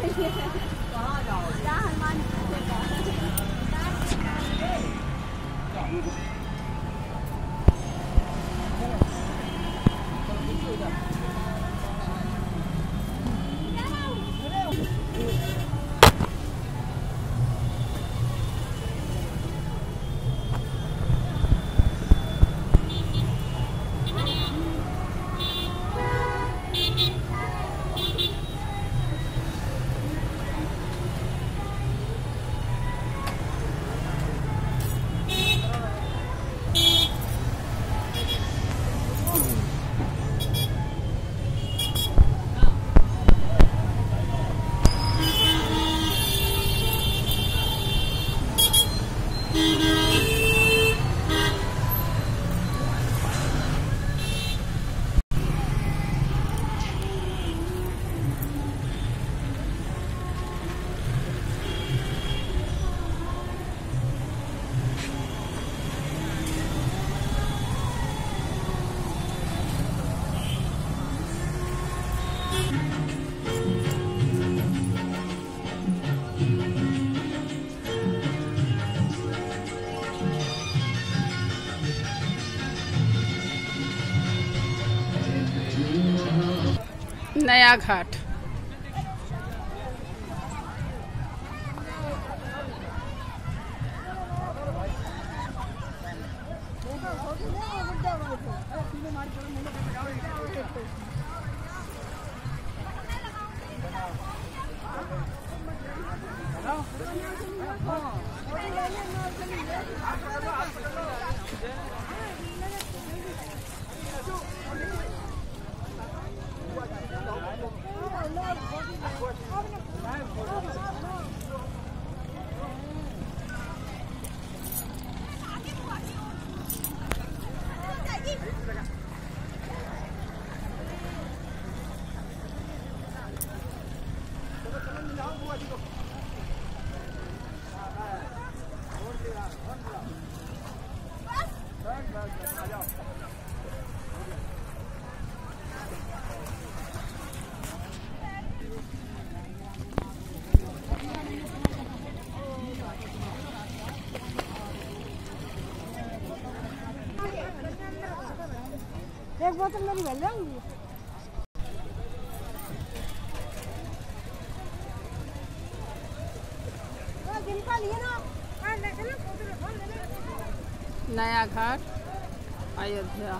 Yeah. नया घाट। एक बोतल मेरी भर जाऊँगी हाँ, ले। नया घर अयोध्या।